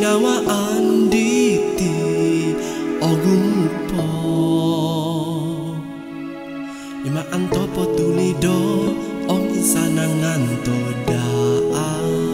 nawa anditi ogumpo Ima antopo tulido ong insana nganto daa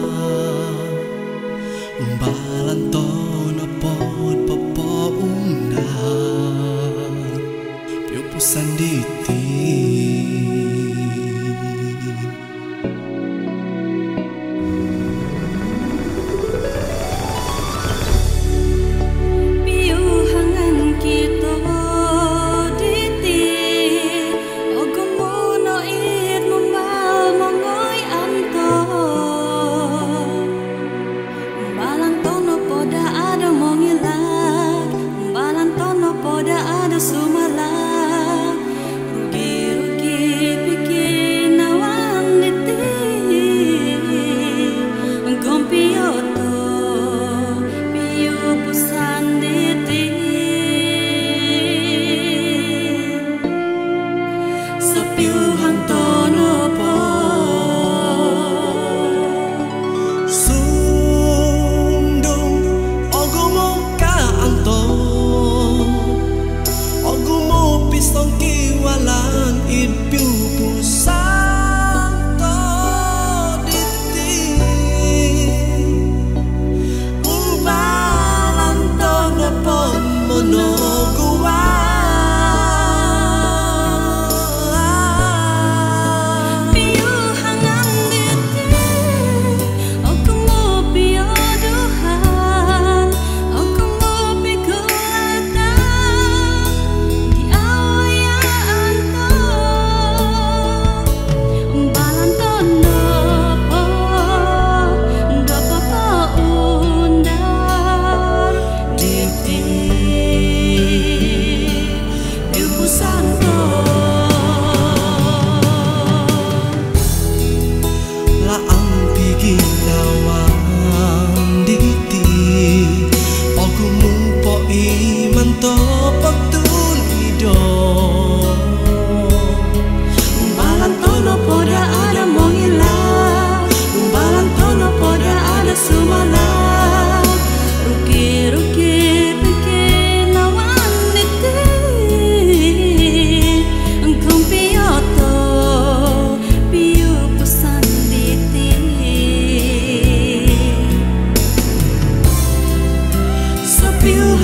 feel